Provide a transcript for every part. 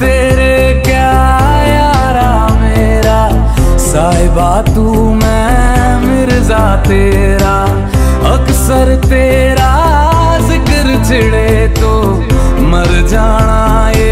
तेरे क्या यारा मेरा? साहिबा तू मैं, मिर्ज़ा तेरा। अक्सर तेरा ज़िक्र छिड़े तो मर जाना ये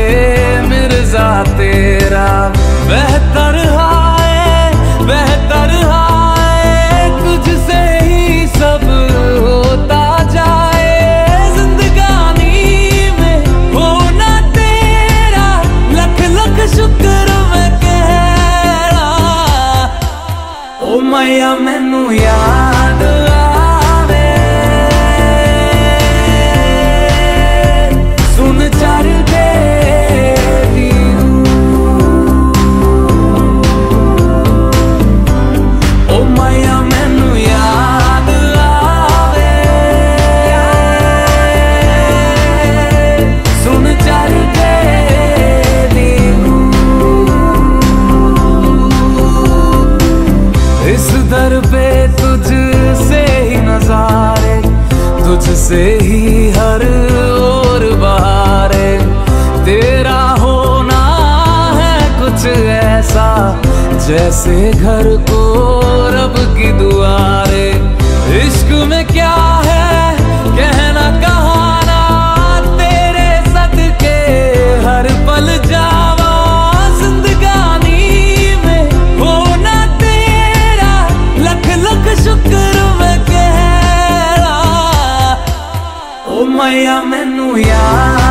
ਮੈਨੂੰ ਯਾਦ दर पे तुझ से ही नजारे तुझ से ही हर और बहारे। तेरा होना है कुछ ऐसा, जैसे घर को ਮਾਇਆ ਮੈਨੂੰ ਯਾਰ